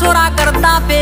छोरा करता पे